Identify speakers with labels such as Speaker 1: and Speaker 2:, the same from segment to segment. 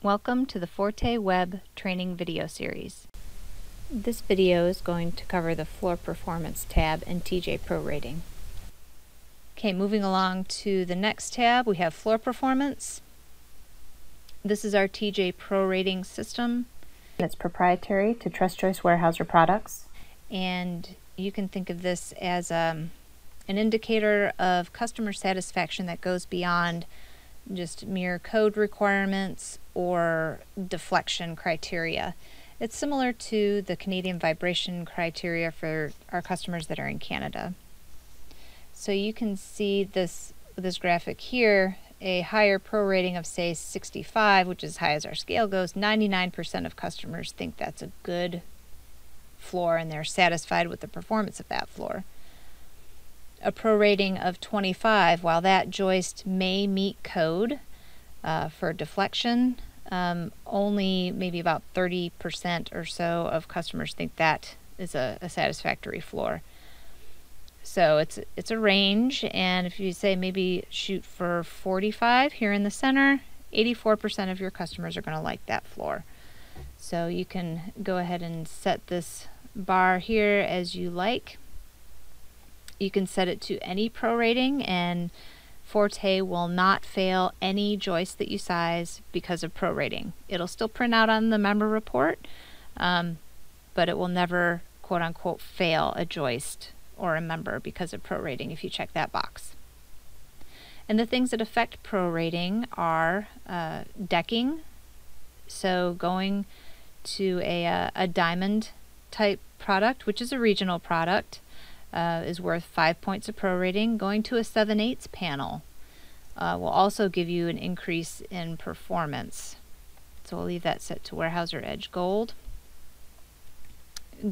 Speaker 1: Welcome to the Forte Web training video series. This video is going to cover the Floor Performance tab in TJ Pro Rating. Okay, moving along to the next tab, we have Floor Performance. This is our TJ Pro Rating system. It's proprietary to Trus Joist Weyerhaeuser products. And you can think of this as um, an indicator of customer satisfaction that goes beyond just mere code requirements or deflection criteria. It's similar to the Canadian vibration criteria for our customers that are in Canada. So you can see this this graphic here, a higher pro rating of say 65, which is high as our scale goes, 99% of customers think that's a good floor and they're satisfied with the performance of that floor a prorating of 25, while that joist may meet code uh, for deflection, um, only maybe about 30% or so of customers think that is a, a, satisfactory floor. So it's it's a range, and if you say maybe shoot for 45 here in the center, 84% of your customers are going to like that floor. So you can go ahead and set this bar here as you like. You can set it to any pro rating and Forte will not fail any joist that you size because of pro rating. It'll still print out on the member report, um, but it will never quote unquote fail a joist or a member because of pro rating if you check that box. And the things that affect pro rating are uh, decking, so going to a, uh, a diamond type product, which is a regional product, uh, is worth 5 points of pro rating. Going to a 7 8 panel uh, will also give you an increase in performance. So we'll leave that set to Weyerhaeuser Edge Gold.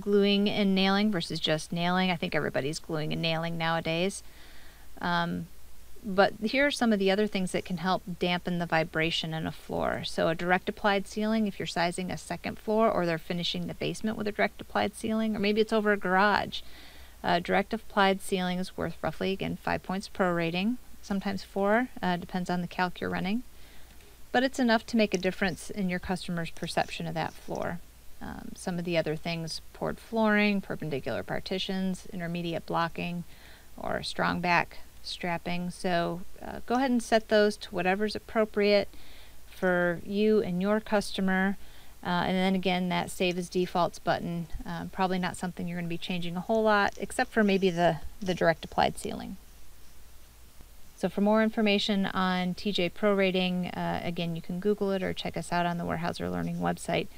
Speaker 1: Gluing and nailing versus just nailing. I think everybody's gluing and nailing nowadays. Um, but here are some of the other things that can help dampen the vibration in a floor. So a direct applied ceiling, if you're sizing a second floor or they're finishing the basement with a direct applied ceiling, or maybe it's over a garage. Uh, direct applied ceiling is worth roughly, again, 5 points pro rating, sometimes 4, uh, depends on the calc you're running. But it's enough to make a difference in your customer's perception of that floor. Um, some of the other things, poured flooring, perpendicular partitions, intermediate blocking, or strong back strapping. So uh, go ahead and set those to whatever's appropriate for you and your customer. Uh, and then again, that Save as Defaults button, uh, probably not something you're going to be changing a whole lot, except for maybe the, the direct applied ceiling. So for more information on TJ Pro Rating, uh, again, you can Google it or check us out on the Weyerhaeuser Learning website.